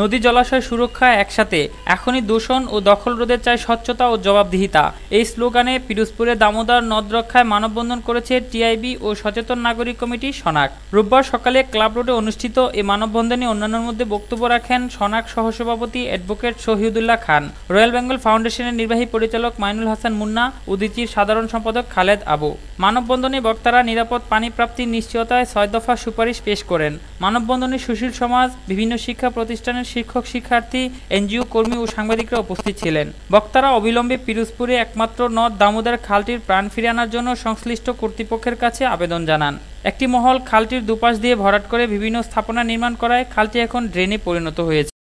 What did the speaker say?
নদী জলাশয় সুরক্ষা একসাথে, এখনই দূষণ ও দখল রোধের চায় স্বচ্ছতা ও জবাবদিহিতা। এই স্লোগানে পিরোজপুরে দামোদর নদ রক্ষায় মানববন্ধন করেছে টিআইবি ও সচেতন নাগরিক কমিটি সনাক। রোববার সকালে ক্লাব রোডে অনুষ্ঠিত এই মানববন্ধনে অন্যান্যের মধ্যে বক্তব্য রাখেন সনাক সহসভাপতি অ্যাডভোকেট শহীদুল্লাহ খান। রয়্যাল বেঙ্গল ফাউন্ডেশনের নির্বাহী পরিচালক মাইনুল হাসান মুন্না উদিচির সাধারণ সম্পাদক খালেদ আবু। মানববন্ধনে বক্তারা নিরাপদ পানি প্রাপ্তির নিশ্চয়তায় ছয় দফা সুপারিশ পেশ করেন। মানববন্ধনে সুশীল সমাজ, বিভিন্ন শিক্ষা প্রতিষ্ঠানের শিক্ষক, শিক্ষার্থী, এনজিও কর্মী ও সাংবাদিকরা উপস্থিত ছিলেন। বক্তারা অবিলম্বে পিরোজপুরে একমাত্র নদ দামোদর খালটির প্রাণ ফিরে আনার জন্য সংশ্লিষ্ট কর্তৃপক্ষের কাছে আবেদন জানান। একটি মহল খালটির দুপাশ দিয়ে ভরাট করে বিভিন্ন স্থাপনা নির্মাণ করায় খালটি এখন ড্রেনে পরিণত হয়েছে।